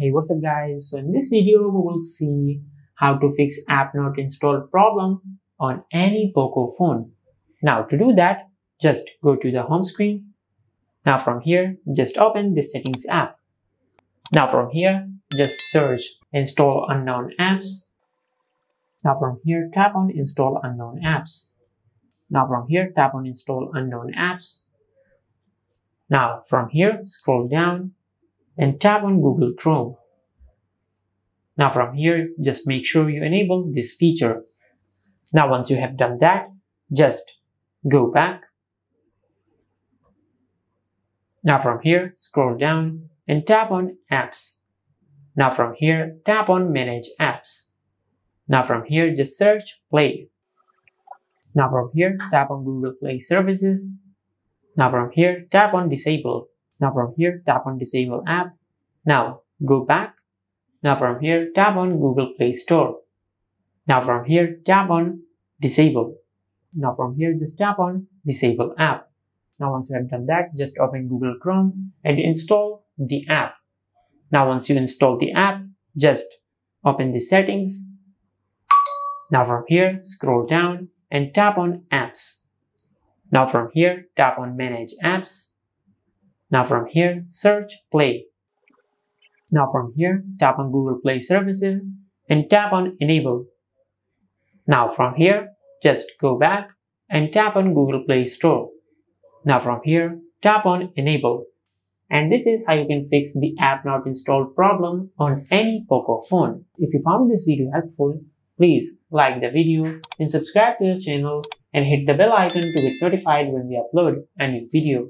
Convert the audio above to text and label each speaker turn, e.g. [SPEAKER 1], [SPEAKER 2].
[SPEAKER 1] Hey what's up guys, so in this video we will see how to fix app not installed problem on any POCO phone. Now to do that, just go to the home screen. Now from here, just open the settings app. Now from here, just search install unknown apps. Now from here, tap on install unknown apps. Now from here, tap on install unknown apps. Now from here, scroll down and tap on Google Chrome. Now from here, just make sure you enable this feature. Now once you have done that, just go back. Now from here, scroll down and tap on Apps. Now from here, tap on Manage Apps. Now from here, just search Play. Now from here, tap on Google Play Services. Now from here, tap on Disable. Now from here, tap on Disable App. Now go back. Now from here, tap on Google Play Store. Now from here, tap on Disable. Now from here, just tap on Disable App. Now once you have done that, just open Google Chrome and install the app. Now once you install the app, just open the settings. Now from here, scroll down and tap on Apps. Now from here, tap on Manage Apps. Now from here, search Play. Now from here, tap on Google Play Services and tap on Enable. Now from here, just go back and tap on Google Play Store. Now from here, tap on Enable. And this is how you can fix the app not installed problem on any POCO phone. If you found this video helpful, please like the video and subscribe to the channel and hit the bell icon to get notified when we upload a new video.